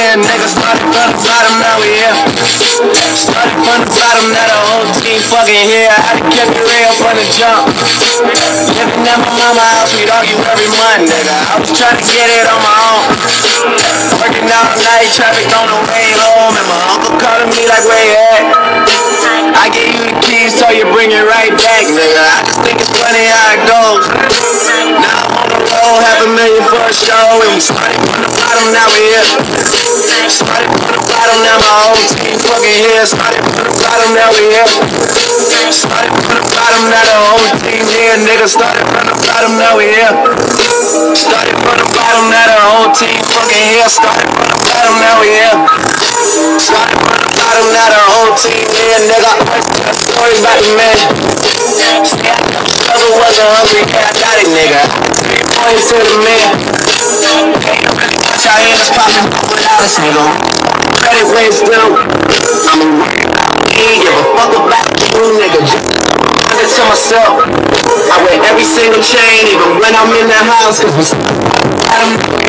here, nigga. Started from the bottom, now we here. Started from the bottom, now the whole team fucking here. I done kept it real from the jump. Living at my mama house, we'd argue every month, nigga. I was trying to get it on my own. Working out night, traffic on the way home, and my uncle calling me like, where you at? I gave you the keys, so you bring it right back, nigga. I just think it's funny how it goes. For a show, and we started from the bottom, now we here. Started from the bottom, now my whole team fucking here. Started from the bottom, now we here. Started from the bottom, now the whole team here, nigga. Started from the bottom, now we here. Started from the bottom, now the whole team fucking here. Started from the bottom, now we here. Started from the bottom, now the whole team here, nigga. Tell stories about the man. See, I never wasn't hungry, yeah, I got it, nigga. Points to the man. Ain't out here that's popping without us, nigga. Credit where it's due. I'm a ain't give a fuck about you, nigga. Just to myself. I wear every single chain, even when I'm in the house, cause we